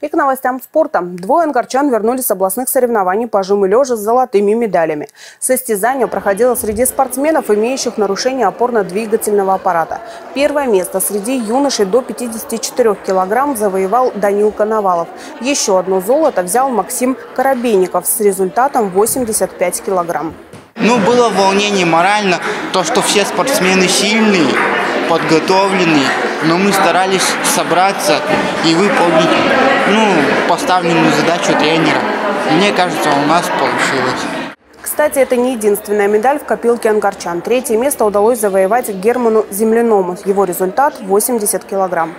И к новостям спорта. Двое ангарчан вернулись с областных соревнований по жиму лежа с золотыми медалями. Состязание проходило среди спортсменов, имеющих нарушение опорно-двигательного аппарата. Первое место среди юношей до 54 килограмм завоевал Данил Коновалов. Еще одно золото взял Максим Коробейников с результатом 85 килограмм. Ну, было волнение морально, то, что все спортсмены сильные, подготовленные, но мы старались собраться и выполнить ну, поставленную задачу тренера. Мне кажется, у нас получилось. Кстати, это не единственная медаль в копилке ангарчан. Третье место удалось завоевать Герману Земляному. Его результат – 80 килограмм.